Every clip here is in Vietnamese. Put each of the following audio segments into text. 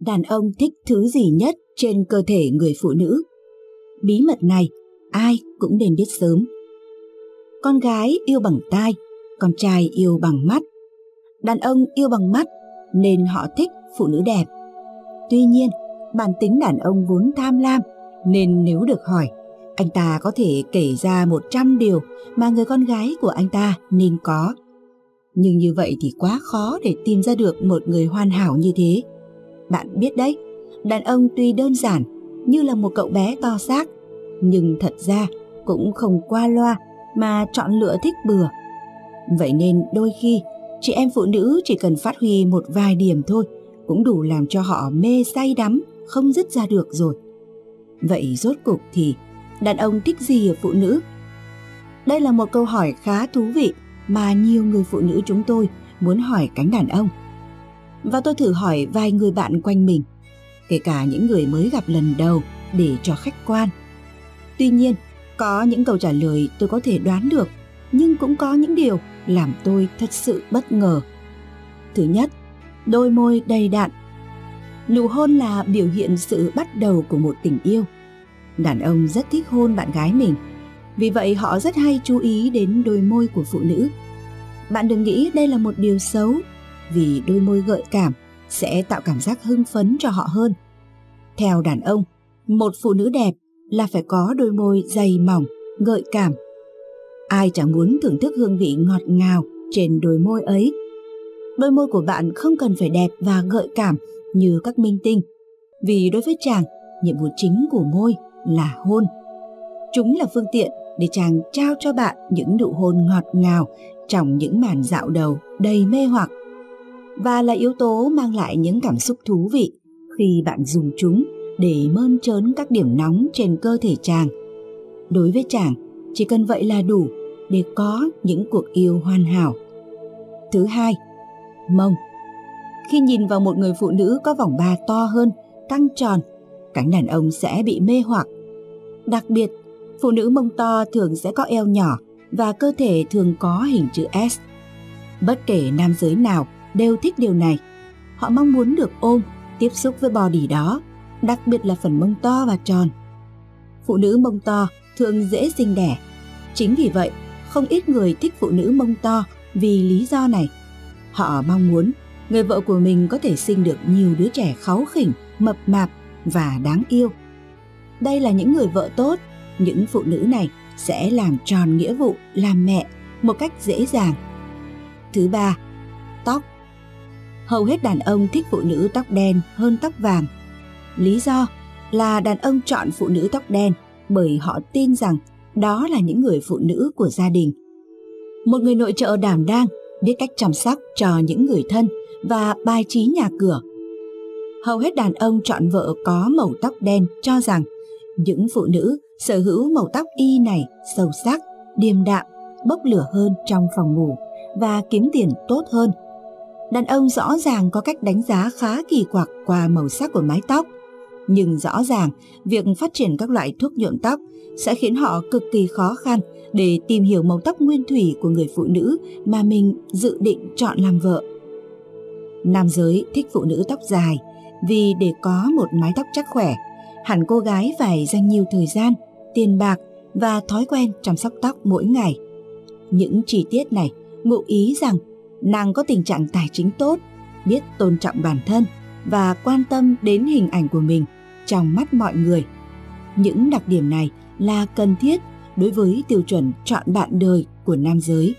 đàn ông thích thứ gì nhất trên cơ thể người phụ nữ. Bí mật này ai cũng nên biết sớm. Con gái yêu bằng tai, con trai yêu bằng mắt. Đàn ông yêu bằng mắt nên họ thích phụ nữ đẹp. Tuy nhiên, bản tính đàn ông vốn tham lam nên nếu được hỏi, anh ta có thể kể ra 100 điều mà người con gái của anh ta nên có. Nhưng như vậy thì quá khó để tìm ra được một người hoàn hảo như thế. Bạn biết đấy, đàn ông tuy đơn giản như là một cậu bé to xác, nhưng thật ra cũng không qua loa mà chọn lựa thích bừa. Vậy nên đôi khi chị em phụ nữ chỉ cần phát huy một vài điểm thôi cũng đủ làm cho họ mê say đắm, không dứt ra được rồi. Vậy rốt cục thì đàn ông thích gì ở phụ nữ? Đây là một câu hỏi khá thú vị mà nhiều người phụ nữ chúng tôi muốn hỏi cánh đàn ông. Và tôi thử hỏi vài người bạn quanh mình, kể cả những người mới gặp lần đầu để cho khách quan. Tuy nhiên, có những câu trả lời tôi có thể đoán được, nhưng cũng có những điều làm tôi thật sự bất ngờ. Thứ nhất, đôi môi đầy đạn. Nụ hôn là biểu hiện sự bắt đầu của một tình yêu. Đàn ông rất thích hôn bạn gái mình, vì vậy họ rất hay chú ý đến đôi môi của phụ nữ. Bạn đừng nghĩ đây là một điều xấu, vì đôi môi gợi cảm sẽ tạo cảm giác hưng phấn cho họ hơn. Theo đàn ông, một phụ nữ đẹp là phải có đôi môi dày mỏng, gợi cảm. Ai chẳng muốn thưởng thức hương vị ngọt ngào trên đôi môi ấy. Đôi môi của bạn không cần phải đẹp và gợi cảm như các minh tinh, vì đối với chàng, nhiệm vụ chính của môi là hôn. Chúng là phương tiện để chàng trao cho bạn những nụ hôn ngọt ngào trong những màn dạo đầu đầy mê hoặc và là yếu tố mang lại những cảm xúc thú vị khi bạn dùng chúng để mơn trớn các điểm nóng trên cơ thể chàng. Đối với chàng, chỉ cần vậy là đủ để có những cuộc yêu hoàn hảo. Thứ hai, mông. Khi nhìn vào một người phụ nữ có vòng ba to hơn, căng tròn, cánh đàn ông sẽ bị mê hoặc. Đặc biệt, phụ nữ mông to thường sẽ có eo nhỏ và cơ thể thường có hình chữ S. Bất kể nam giới nào đều thích điều này. Họ mong muốn được ôm, tiếp xúc với body đó đặc biệt là phần mông to và tròn. Phụ nữ mông to thường dễ sinh đẻ. Chính vì vậy, không ít người thích phụ nữ mông to vì lý do này. Họ mong muốn người vợ của mình có thể sinh được nhiều đứa trẻ kháu khỉnh, mập mạp và đáng yêu. Đây là những người vợ tốt, những phụ nữ này sẽ làm tròn nghĩa vụ làm mẹ một cách dễ dàng. Thứ ba, tóc. Hầu hết đàn ông thích phụ nữ tóc đen hơn tóc vàng Lý do là đàn ông chọn phụ nữ tóc đen bởi họ tin rằng đó là những người phụ nữ của gia đình. Một người nội trợ đảm đang biết cách chăm sóc cho những người thân và bài trí nhà cửa. Hầu hết đàn ông chọn vợ có màu tóc đen cho rằng những phụ nữ sở hữu màu tóc y này sâu sắc, điềm đạm, bốc lửa hơn trong phòng ngủ và kiếm tiền tốt hơn. Đàn ông rõ ràng có cách đánh giá khá kỳ quặc qua màu sắc của mái tóc nhưng rõ ràng việc phát triển các loại thuốc nhuộm tóc sẽ khiến họ cực kỳ khó khăn để tìm hiểu màu tóc nguyên thủy của người phụ nữ mà mình dự định chọn làm vợ. Nam giới thích phụ nữ tóc dài vì để có một mái tóc chắc khỏe, hẳn cô gái phải dành nhiều thời gian, tiền bạc và thói quen chăm sóc tóc mỗi ngày. Những chi tiết này ngụ ý rằng nàng có tình trạng tài chính tốt, biết tôn trọng bản thân và quan tâm đến hình ảnh của mình – trong mắt mọi người. Những đặc điểm này là cần thiết đối với tiêu chuẩn chọn bạn đời của nam giới.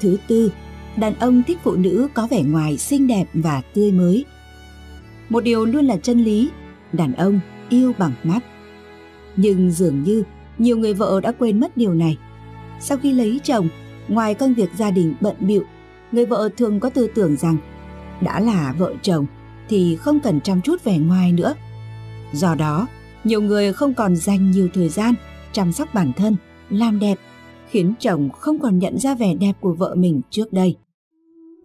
Thứ tư, đàn ông thích phụ nữ có vẻ ngoài xinh đẹp và tươi mới. Một điều luôn là chân lý, đàn ông yêu bằng mắt. Nhưng dường như nhiều người vợ đã quên mất điều này. Sau khi lấy chồng, ngoài công việc gia đình bận bịu, người vợ thường có tư tưởng rằng đã là vợ chồng thì không cần chăm chút vẻ ngoài nữa Do đó, nhiều người không còn dành nhiều thời gian chăm sóc bản thân, làm đẹp, khiến chồng không còn nhận ra vẻ đẹp của vợ mình trước đây.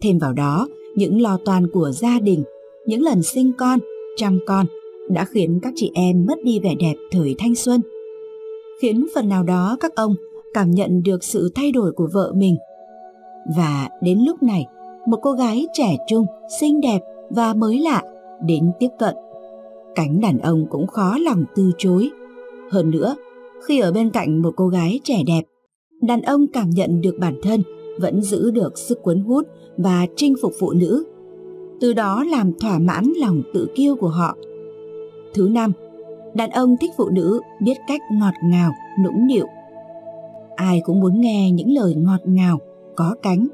Thêm vào đó, những lo toan của gia đình, những lần sinh con, chăm con đã khiến các chị em mất đi vẻ đẹp thời thanh xuân. Khiến phần nào đó các ông cảm nhận được sự thay đổi của vợ mình. Và đến lúc này, một cô gái trẻ trung, xinh đẹp và mới lạ đến tiếp cận. Cánh đàn ông cũng khó lòng từ chối. Hơn nữa, khi ở bên cạnh một cô gái trẻ đẹp, đàn ông cảm nhận được bản thân vẫn giữ được sức cuốn hút và chinh phục phụ nữ. Từ đó làm thỏa mãn lòng tự kiêu của họ. Thứ năm, đàn ông thích phụ nữ biết cách ngọt ngào, nũng nịu. Ai cũng muốn nghe những lời ngọt ngào, có cánh.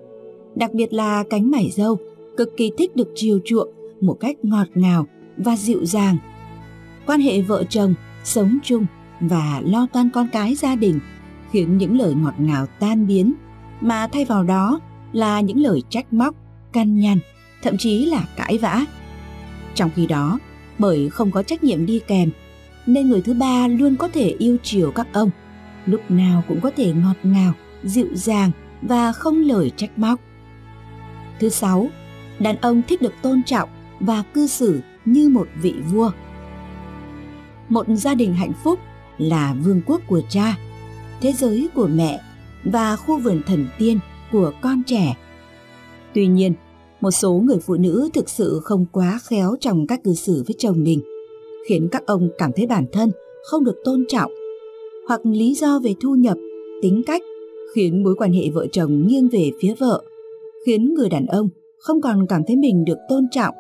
Đặc biệt là cánh mải dâu, cực kỳ thích được chiều chuộng một cách ngọt ngào và dịu dàng. Quan hệ vợ chồng, sống chung và lo toan con cái gia đình khiến những lời ngọt ngào tan biến mà thay vào đó là những lời trách móc, căn nhằn, thậm chí là cãi vã. Trong khi đó, bởi không có trách nhiệm đi kèm, nên người thứ ba luôn có thể yêu chiều các ông, lúc nào cũng có thể ngọt ngào, dịu dàng và không lời trách móc. Thứ sáu, đàn ông thích được tôn trọng và cư xử như một vị vua. Một gia đình hạnh phúc là vương quốc của cha, thế giới của mẹ và khu vườn thần tiên của con trẻ. Tuy nhiên, một số người phụ nữ thực sự không quá khéo trong các cư xử với chồng mình, khiến các ông cảm thấy bản thân không được tôn trọng, hoặc lý do về thu nhập, tính cách khiến mối quan hệ vợ chồng nghiêng về phía vợ, khiến người đàn ông không còn cảm thấy mình được tôn trọng.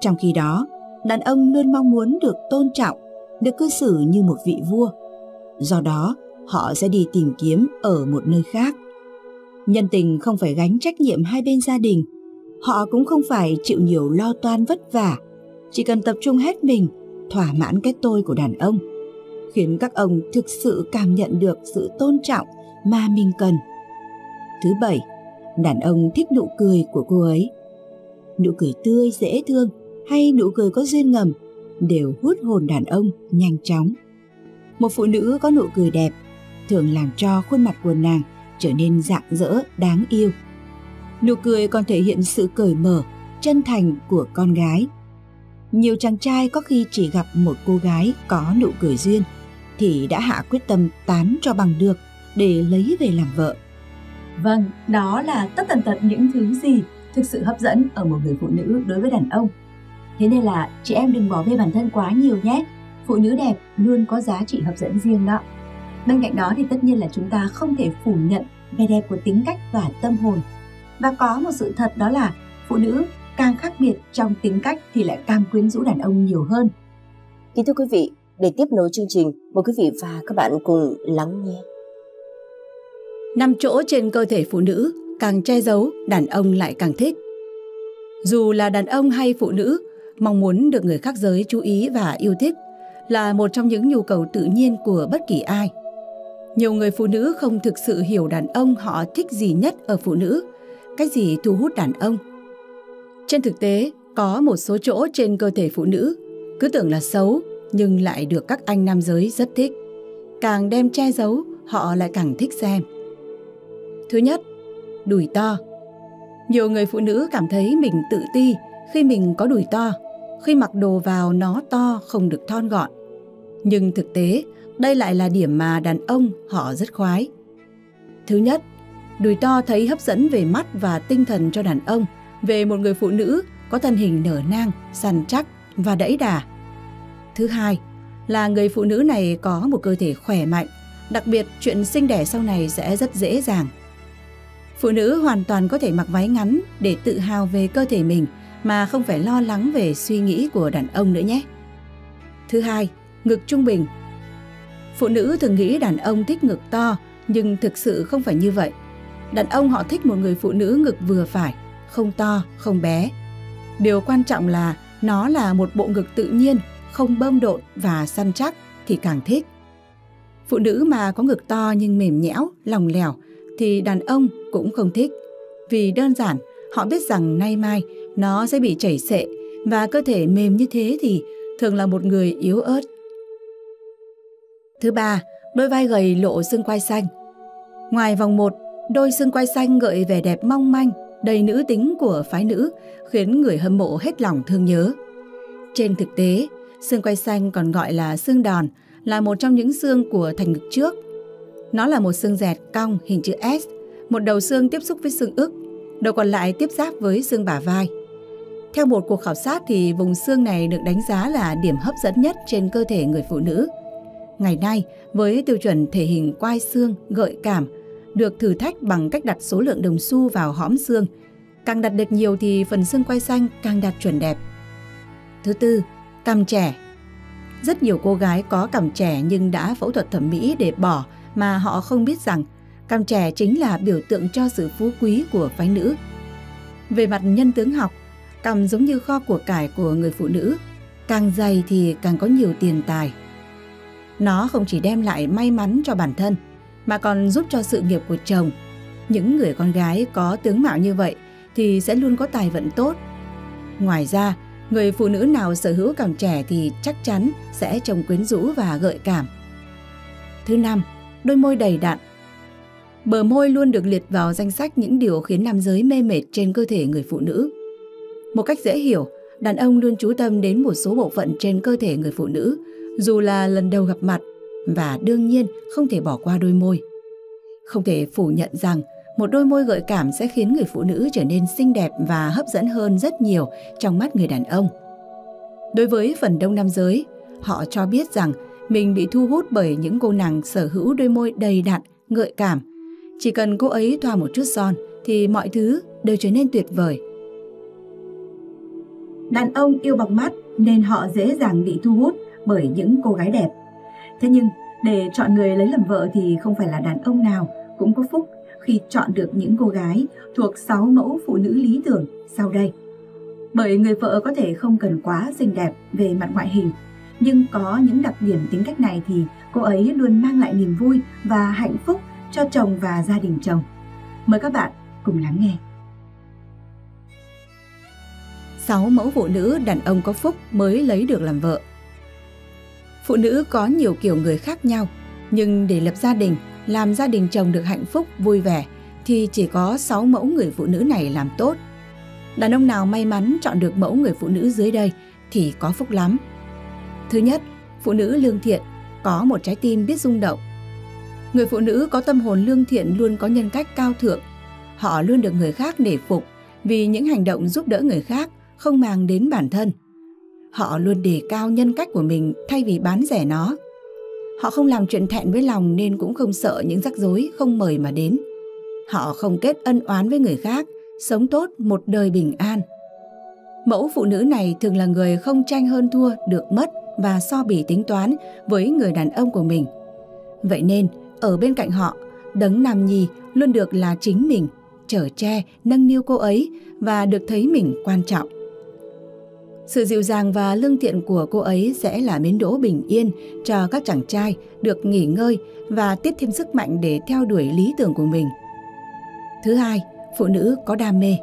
Trong khi đó, đàn ông luôn mong muốn được tôn trọng, được cư xử như một vị vua. Do đó, họ sẽ đi tìm kiếm ở một nơi khác. Nhân tình không phải gánh trách nhiệm hai bên gia đình, họ cũng không phải chịu nhiều lo toan vất vả, chỉ cần tập trung hết mình, thỏa mãn cái tôi của đàn ông, khiến các ông thực sự cảm nhận được sự tôn trọng mà mình cần. Thứ bảy, đàn ông thích nụ cười của cô ấy. Nụ cười tươi dễ thương hay nụ cười có duyên ngầm đều hút hồn đàn ông nhanh chóng. Một phụ nữ có nụ cười đẹp thường làm cho khuôn mặt của nàng trở nên rạng rỡ, đáng yêu. Nụ cười còn thể hiện sự cởi mở, chân thành của con gái. Nhiều chàng trai có khi chỉ gặp một cô gái có nụ cười duyên thì đã hạ quyết tâm tán cho bằng được để lấy về làm vợ. Vâng, đó là tất tần tật những thứ gì thực sự hấp dẫn ở một người phụ nữ đối với đàn ông. Thế nên là chị em đừng bỏ bê bản thân quá nhiều nhé. Phụ nữ đẹp luôn có giá trị hấp dẫn riêng đó. Bên cạnh đó thì tất nhiên là chúng ta không thể phủ nhận vẻ đẹp của tính cách và tâm hồn. Và có một sự thật đó là phụ nữ càng khác biệt trong tính cách thì lại càng quyến rũ đàn ông nhiều hơn. Kính thưa quý vị, để tiếp nối chương trình, mời quý vị và các bạn cùng lắng nghe. Năm chỗ trên cơ thể phụ nữ càng che giấu, đàn ông lại càng thích. Dù là đàn ông hay phụ nữ, mong muốn được người khác giới chú ý và yêu thích là một trong những nhu cầu tự nhiên của bất kỳ ai. Nhiều người phụ nữ không thực sự hiểu đàn ông họ thích gì nhất ở phụ nữ, cái gì thu hút đàn ông. Trên thực tế, có một số chỗ trên cơ thể phụ nữ cứ tưởng là xấu nhưng lại được các anh nam giới rất thích. Càng đem che giấu, họ lại càng thích xem. Thứ nhất, đùi to. Nhiều người phụ nữ cảm thấy mình tự ti khi mình có đùi to, khi mặc đồ vào nó to không được thon gọn. Nhưng thực tế, đây lại là điểm mà đàn ông họ rất khoái. Thứ nhất, đùi to thấy hấp dẫn về mắt và tinh thần cho đàn ông về một người phụ nữ có thân hình nở nang, săn chắc và đẫy đà. Thứ hai, là người phụ nữ này có một cơ thể khỏe mạnh, đặc biệt chuyện sinh đẻ sau này sẽ rất dễ dàng. Phụ nữ hoàn toàn có thể mặc váy ngắn để tự hào về cơ thể mình mà không phải lo lắng về suy nghĩ của đàn ông nữa nhé. Thứ hai, ngực trung bình Phụ nữ thường nghĩ đàn ông thích ngực to, nhưng thực sự không phải như vậy. Đàn ông họ thích một người phụ nữ ngực vừa phải, không to, không bé. Điều quan trọng là nó là một bộ ngực tự nhiên, không bơm độn và săn chắc thì càng thích. Phụ nữ mà có ngực to nhưng mềm nhẽo, lòng lẻo thì đàn ông cũng không thích. Vì đơn giản, họ biết rằng nay mai nó sẽ bị chảy xệ và cơ thể mềm như thế thì thường là một người yếu ớt Thứ ba, đôi vai gầy lộ xương quai xanh. Ngoài vòng 1, đôi xương quai xanh gợi vẻ đẹp mong manh, đầy nữ tính của phái nữ, khiến người hâm mộ hết lòng thương nhớ. Trên thực tế, xương quai xanh còn gọi là xương đòn, là một trong những xương của thành ngực trước. Nó là một xương dẹt cong hình chữ S, một đầu xương tiếp xúc với xương ức, đầu còn lại tiếp giáp với xương bả vai. Theo một cuộc khảo sát thì vùng xương này được đánh giá là điểm hấp dẫn nhất trên cơ thể người phụ nữ. Ngày nay, với tiêu chuẩn thể hình quai xương, gợi cảm, được thử thách bằng cách đặt số lượng đồng xu vào hõm xương. Càng đặt được nhiều thì phần xương quai xanh càng đạt chuẩn đẹp. Thứ tư, cằm trẻ. Rất nhiều cô gái có cằm trẻ nhưng đã phẫu thuật thẩm mỹ để bỏ mà họ không biết rằng cằm trẻ chính là biểu tượng cho sự phú quý của phái nữ. Về mặt nhân tướng học, cằm giống như kho của cải của người phụ nữ, càng dày thì càng có nhiều tiền tài. Nó không chỉ đem lại may mắn cho bản thân, mà còn giúp cho sự nghiệp của chồng. Những người con gái có tướng mạo như vậy thì sẽ luôn có tài vận tốt. Ngoài ra, người phụ nữ nào sở hữu cằm trẻ thì chắc chắn sẽ trông quyến rũ và gợi cảm. Thứ năm, đôi môi đầy đặn. Bờ môi luôn được liệt vào danh sách những điều khiến nam giới mê mệt trên cơ thể người phụ nữ. Một cách dễ hiểu, đàn ông luôn chú tâm đến một số bộ phận trên cơ thể người phụ nữ, dù là lần đầu gặp mặt và đương nhiên không thể bỏ qua đôi môi. Không thể phủ nhận rằng một đôi môi gợi cảm sẽ khiến người phụ nữ trở nên xinh đẹp và hấp dẫn hơn rất nhiều trong mắt người đàn ông. Đối với phần đông nam giới, họ cho biết rằng mình bị thu hút bởi những cô nàng sở hữu đôi môi đầy đặn, gợi cảm. Chỉ cần cô ấy thoa một chút son thì mọi thứ đều trở nên tuyệt vời. Đàn ông yêu bằng mắt nên họ dễ dàng bị thu hút bởi những cô gái đẹp. Thế nhưng, để chọn người lấy làm vợ thì không phải là đàn ông nào cũng có phúc khi chọn được những cô gái thuộc 6 mẫu phụ nữ lý tưởng sau đây. Bởi người vợ có thể không cần quá xinh đẹp về mặt ngoại hình, nhưng có những đặc điểm tính cách này thì cô ấy luôn mang lại niềm vui và hạnh phúc cho chồng và gia đình chồng. Mời các bạn cùng lắng nghe. 6 mẫu phụ nữ đàn ông có phúc mới lấy được làm vợ. Phụ nữ có nhiều kiểu người khác nhau, nhưng để lập gia đình, làm gia đình chồng được hạnh phúc, vui vẻ thì chỉ có 6 mẫu người phụ nữ này làm tốt. Đàn ông nào may mắn chọn được mẫu người phụ nữ dưới đây thì có phúc lắm. Thứ nhất, phụ nữ lương thiện, có một trái tim biết rung động. Người phụ nữ có tâm hồn lương thiện luôn có nhân cách cao thượng. Họ luôn được người khác nể phục vì những hành động giúp đỡ người khác không mang đến bản thân. Họ luôn đề cao nhân cách của mình thay vì bán rẻ nó. Họ không làm chuyện thẹn với lòng nên cũng không sợ những rắc rối không mời mà đến. Họ không kết ân oán với người khác, sống tốt một đời bình an. Mẫu phụ nữ này thường là người không tranh hơn thua, được mất và so bì tính toán với người đàn ông của mình. Vậy nên, ở bên cạnh họ, đấng nam nhi luôn được là chính mình, chở che, nâng niu cô ấy và được thấy mình quan trọng. Sự dịu dàng và lương thiện của cô ấy sẽ là miến đỗ bình yên cho các chàng trai được nghỉ ngơi và tiếp thêm sức mạnh để theo đuổi lý tưởng của mình. Thứ hai, phụ nữ có đam mê.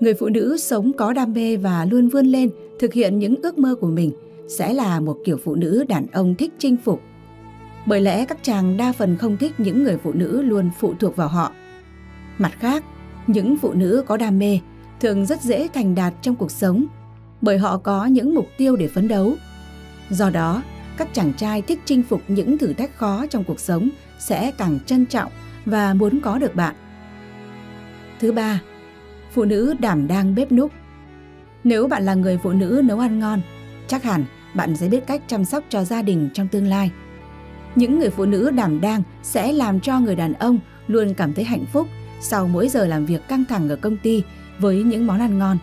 Người phụ nữ sống có đam mê và luôn vươn lên thực hiện những ước mơ của mình sẽ là một kiểu phụ nữ đàn ông thích chinh phục. Bởi lẽ các chàng đa phần không thích những người phụ nữ luôn phụ thuộc vào họ. Mặt khác, những phụ nữ có đam mê thường rất dễ thành đạt trong cuộc sống bởi họ có những mục tiêu để phấn đấu. Do đó, các chàng trai thích chinh phục những thử thách khó trong cuộc sống sẽ càng trân trọng và muốn có được bạn. Thứ ba, phụ nữ đảm đang bếp núc. Nếu bạn là người phụ nữ nấu ăn ngon, chắc hẳn bạn sẽ biết cách chăm sóc cho gia đình trong tương lai. Những người phụ nữ đảm đang sẽ làm cho người đàn ông luôn cảm thấy hạnh phúc sau mỗi giờ làm việc căng thẳng ở công ty với những món ăn ngon.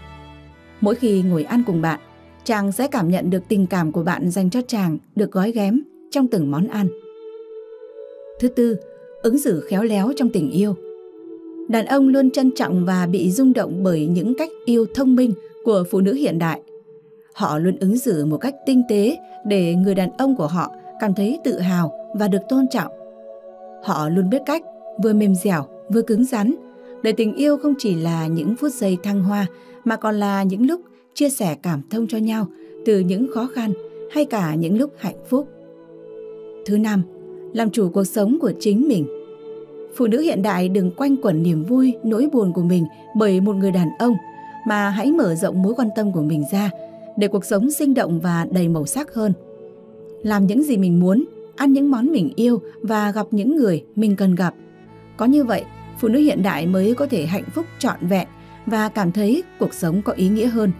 Mỗi khi ngồi ăn cùng bạn, chàng sẽ cảm nhận được tình cảm của bạn dành cho chàng được gói ghém trong từng món ăn. Thứ tư, ứng xử khéo léo trong tình yêu. Đàn ông luôn trân trọng và bị rung động bởi những cách yêu thông minh của phụ nữ hiện đại. Họ luôn ứng xử một cách tinh tế để người đàn ông của họ cảm thấy tự hào và được tôn trọng. Họ luôn biết cách vừa mềm dẻo vừa cứng rắn để tình yêu không chỉ là những phút giây thăng hoa mà còn là những lúc chia sẻ cảm thông cho nhau từ những khó khăn hay cả những lúc hạnh phúc. Thứ năm, làm chủ cuộc sống của chính mình. Phụ nữ hiện đại đừng quanh quẩn niềm vui, nỗi buồn của mình bởi một người đàn ông mà hãy mở rộng mối quan tâm của mình ra để cuộc sống sinh động và đầy màu sắc hơn. Làm những gì mình muốn, ăn những món mình yêu và gặp những người mình cần gặp. Có như vậy, phụ nữ hiện đại mới có thể hạnh phúc trọn vẹn và cảm thấy cuộc sống có ý nghĩa hơn.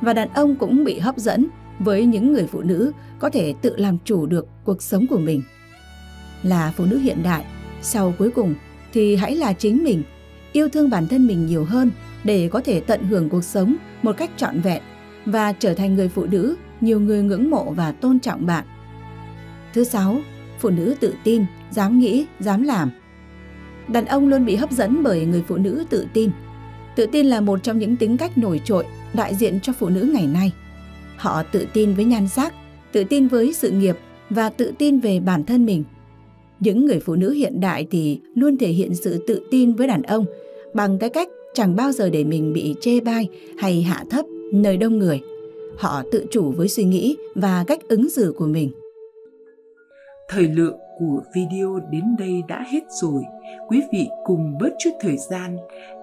Và đàn ông cũng bị hấp dẫn với những người phụ nữ có thể tự làm chủ được cuộc sống của mình. Là phụ nữ hiện đại, sau cuối cùng thì hãy là chính mình, yêu thương bản thân mình nhiều hơn để có thể tận hưởng cuộc sống một cách trọn vẹn và trở thành người phụ nữ nhiều người ngưỡng mộ và tôn trọng bạn. Thứ sáu, phụ nữ tự tin, dám nghĩ, dám làm. Đàn ông luôn bị hấp dẫn bởi người phụ nữ tự tin. Tự tin là một trong những tính cách nổi trội đại diện cho phụ nữ ngày nay. Họ tự tin với nhan sắc, tự tin với sự nghiệp và tự tin về bản thân mình. Những người phụ nữ hiện đại thì luôn thể hiện sự tự tin với đàn ông bằng cái cách chẳng bao giờ để mình bị chê bai hay hạ thấp nơi đông người. Họ tự chủ với suy nghĩ và cách ứng xử của mình. Thời lượng của video đến đây đã hết rồi. Quý vị cùng bớt chút thời gian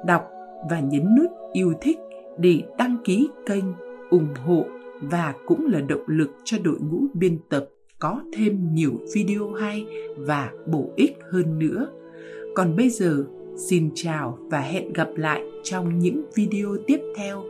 đọc và nhấn nút yêu thích để đăng ký kênh, ủng hộ và cũng là động lực cho đội ngũ biên tập có thêm nhiều video hay và bổ ích hơn nữa. Còn bây giờ, xin chào và hẹn gặp lại trong những video tiếp theo